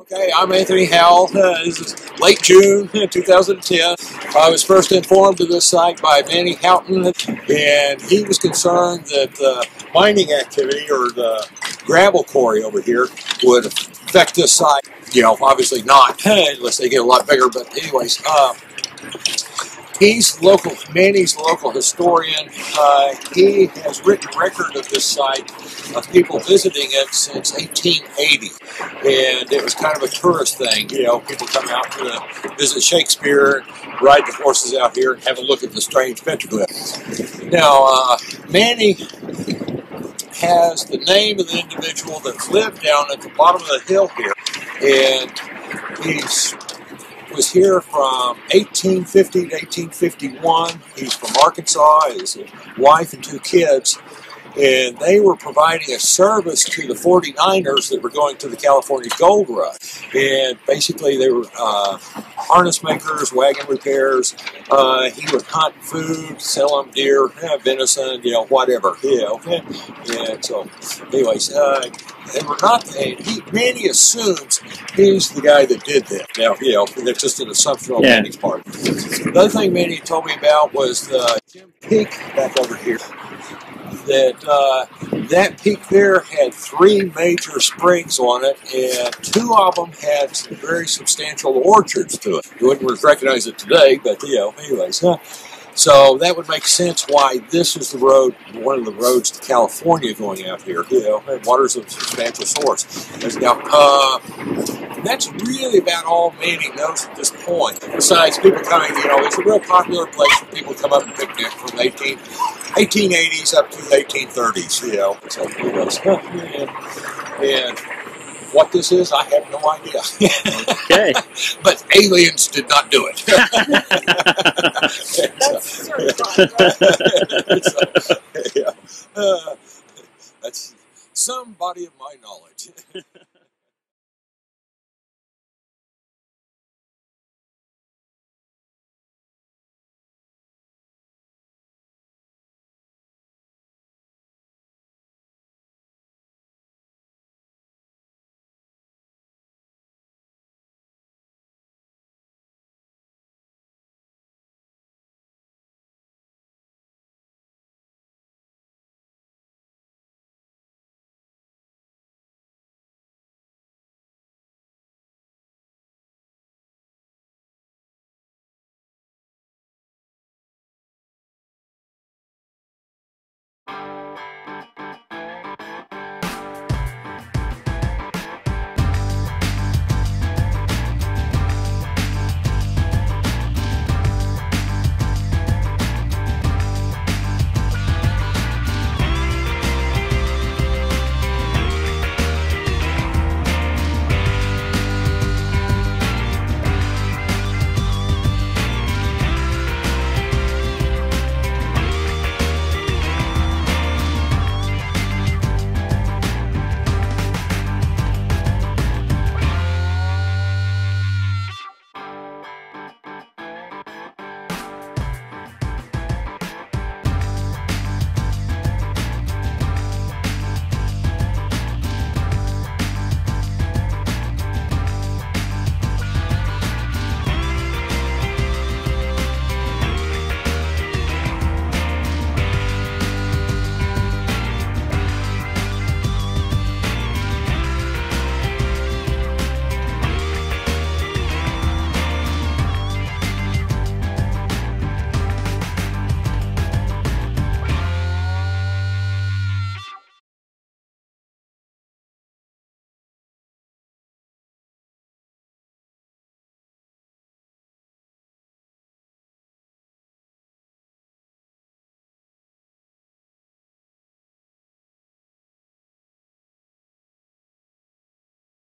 Okay, I'm Anthony Howell. Uh, this is late June 2010. I was first informed of this site by Manny Houghton, and he was concerned that the mining activity or the gravel quarry over here would affect this site. You know, obviously not, unless they get a lot bigger. But anyways, uh, He's local, Manny's local historian. Uh, he has written record of this site of people visiting it since 1880, and it was kind of a tourist thing. You know, people come out to visit Shakespeare, ride the horses out here, and have a look at the strange petroglyphs. Now, uh, Manny has the name of the individual that lived down at the bottom of the hill here, and he's was here from 1850 to 1851. He's from Arkansas. His wife and two kids. And they were providing a service to the 49ers that were going to the California Gold Rush. And basically, they were uh, harness makers, wagon repairs. Uh, he would hunt food, sell them deer, venison, you know, whatever. You know. And so, anyways, uh, they were not. And he, Manny assumes he's the guy that did that. Now, you know, that's just an assumption on yeah. Manny's part. The other thing Manny told me about was the Jim Peak back over here. That uh, that peak there had three major springs on it, and two of them had some very substantial orchards to it. You wouldn't recognize it today, but you know, anyways, huh? So that would make sense why this is the road, one of the roads to California going out here. You know, water's a substantial source. There's now, uh, that's really about all Manny knows at this point. Besides people coming, you know, it's a real popular place for people to come up and picnic from 18, 1880s up to 1830s. You know, so anyways, and, and what this is, I have no idea. okay. but aliens did not do it. that's certified. so, yeah. uh, that's some body of my knowledge.